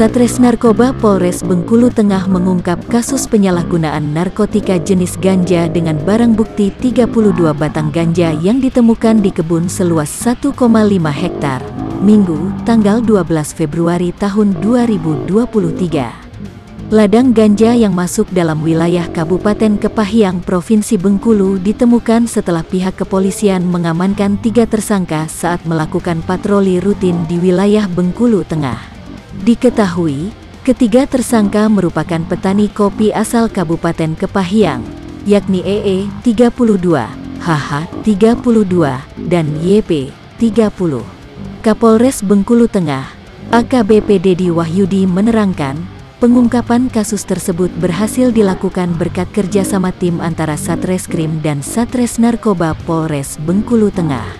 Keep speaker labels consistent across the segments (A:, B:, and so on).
A: Satres Narkoba Polres Bengkulu Tengah mengungkap kasus penyalahgunaan narkotika jenis ganja dengan barang bukti 32 batang ganja yang ditemukan di kebun seluas 1,5 hektar, Minggu, tanggal 12 Februari tahun 2023. Ladang ganja yang masuk dalam wilayah Kabupaten Kepahyang, Provinsi Bengkulu ditemukan setelah pihak kepolisian mengamankan tiga tersangka saat melakukan patroli rutin di wilayah Bengkulu Tengah. Diketahui, ketiga tersangka merupakan petani kopi asal Kabupaten Kepahyang, yakni EE 32, HH 32, dan YP 30. Kapolres Bengkulu Tengah, AKBP Dedi Wahyudi menerangkan, pengungkapan kasus tersebut berhasil dilakukan berkat kerjasama tim antara Satreskrim dan Satres Narkoba Polres Bengkulu Tengah.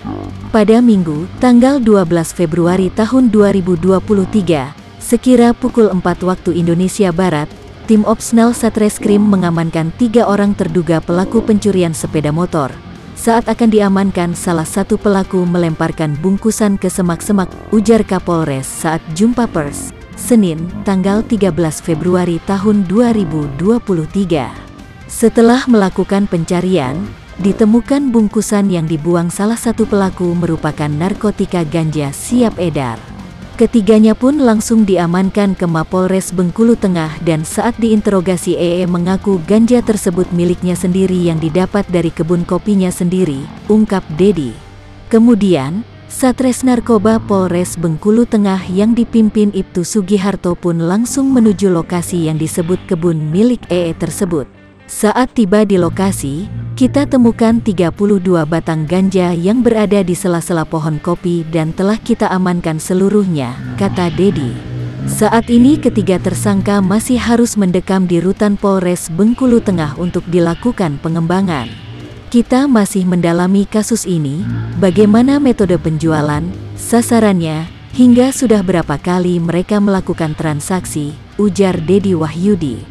A: Pada Minggu, tanggal 12 Februari tahun 2023, Sekira pukul 4 waktu Indonesia Barat, tim Opsnal Satreskrim mengamankan tiga orang terduga pelaku pencurian sepeda motor. Saat akan diamankan, salah satu pelaku melemparkan bungkusan ke semak-semak, ujar Kapolres saat jumpa pers. Senin, tanggal 13 Februari tahun 2023. Setelah melakukan pencarian, ditemukan bungkusan yang dibuang salah satu pelaku merupakan narkotika ganja siap edar. Ketiganya pun langsung diamankan ke Mapolres Bengkulu Tengah dan saat diinterogasi EE mengaku ganja tersebut miliknya sendiri yang didapat dari kebun kopinya sendiri, ungkap Dedi. Kemudian, Satres Narkoba Polres Bengkulu Tengah yang dipimpin Ibtu Sugiharto pun langsung menuju lokasi yang disebut kebun milik EE tersebut. Saat tiba di lokasi, kita temukan 32 batang ganja yang berada di sela-sela pohon kopi dan telah kita amankan seluruhnya, kata Dedi. Saat ini ketiga tersangka masih harus mendekam di rutan Polres Bengkulu Tengah untuk dilakukan pengembangan. Kita masih mendalami kasus ini, bagaimana metode penjualan, sasarannya, hingga sudah berapa kali mereka melakukan transaksi, ujar Dedi Wahyudi.